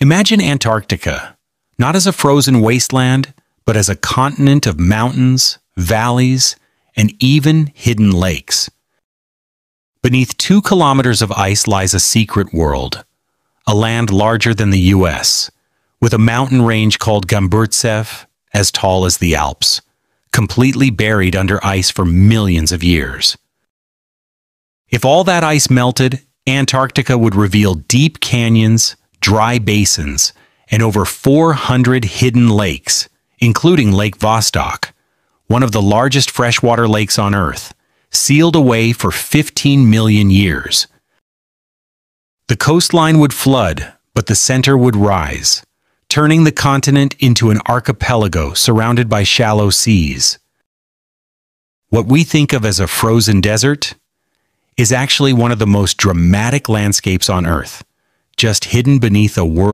Imagine Antarctica, not as a frozen wasteland, but as a continent of mountains, valleys, and even hidden lakes. Beneath two kilometers of ice lies a secret world, a land larger than the U.S., with a mountain range called Gamburtsev, as tall as the Alps, completely buried under ice for millions of years. If all that ice melted, Antarctica would reveal deep canyons, dry basins, and over 400 hidden lakes, including Lake Vostok, one of the largest freshwater lakes on Earth, sealed away for 15 million years. The coastline would flood, but the center would rise, turning the continent into an archipelago surrounded by shallow seas. What we think of as a frozen desert is actually one of the most dramatic landscapes on Earth, just hidden beneath a world